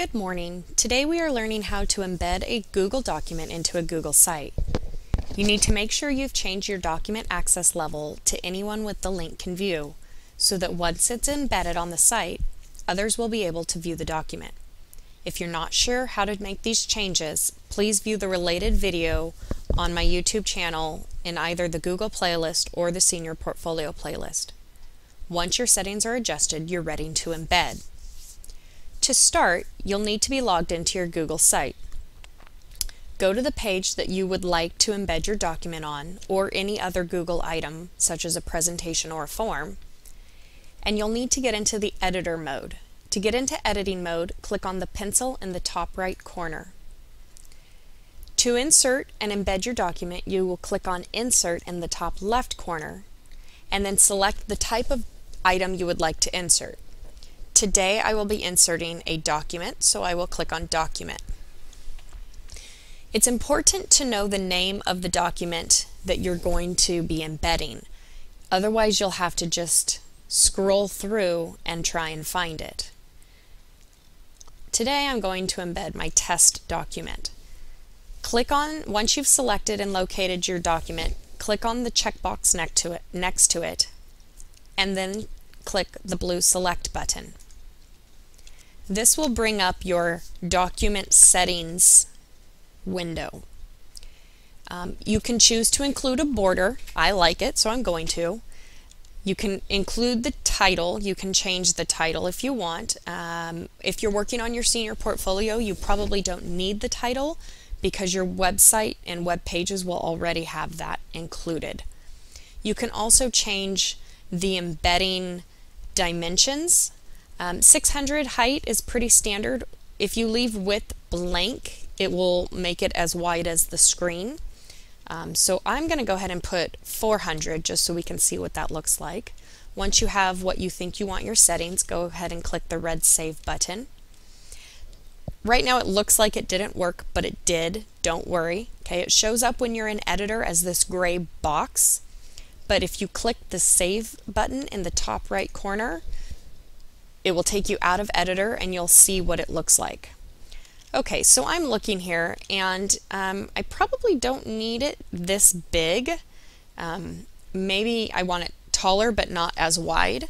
Good morning. Today we are learning how to embed a Google document into a Google site. You need to make sure you've changed your document access level to anyone with the link can view so that once it's embedded on the site, others will be able to view the document. If you're not sure how to make these changes, please view the related video on my YouTube channel in either the Google playlist or the Senior Portfolio playlist. Once your settings are adjusted, you're ready to embed. To start, you'll need to be logged into your Google site. Go to the page that you would like to embed your document on, or any other Google item, such as a presentation or a form, and you'll need to get into the editor mode. To get into editing mode, click on the pencil in the top right corner. To insert and embed your document, you will click on Insert in the top left corner, and then select the type of item you would like to insert. Today I will be inserting a document, so I will click on Document. It's important to know the name of the document that you're going to be embedding. Otherwise you'll have to just scroll through and try and find it. Today I'm going to embed my test document. Click on, once you've selected and located your document, click on the checkbox next to it, next to it and then click the blue Select button. This will bring up your document settings window. Um, you can choose to include a border. I like it, so I'm going to. You can include the title. You can change the title if you want. Um, if you're working on your senior portfolio, you probably don't need the title because your website and web pages will already have that included. You can also change the embedding dimensions um, 600 height is pretty standard. If you leave width blank, it will make it as wide as the screen. Um, so I'm going to go ahead and put 400 just so we can see what that looks like. Once you have what you think you want your settings, go ahead and click the red Save button. Right now it looks like it didn't work, but it did. Don't worry. Okay, it shows up when you're in editor as this gray box. But if you click the Save button in the top right corner, it will take you out of editor and you'll see what it looks like. Okay, so I'm looking here and um, I probably don't need it this big. Um, maybe I want it taller but not as wide.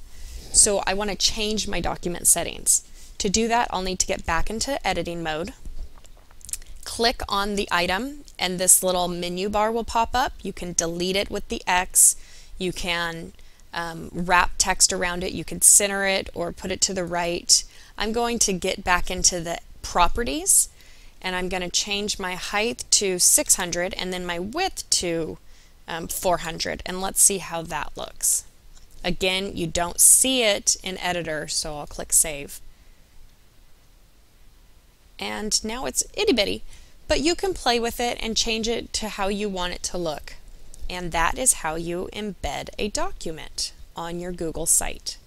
So I want to change my document settings. To do that, I'll need to get back into editing mode. Click on the item and this little menu bar will pop up. You can delete it with the X. You can um, wrap text around it. You could center it or put it to the right. I'm going to get back into the properties and I'm going to change my height to 600 and then my width to um, 400 and let's see how that looks. Again, you don't see it in editor, so I'll click save. And now it's itty bitty, but you can play with it and change it to how you want it to look and that is how you embed a document on your Google site.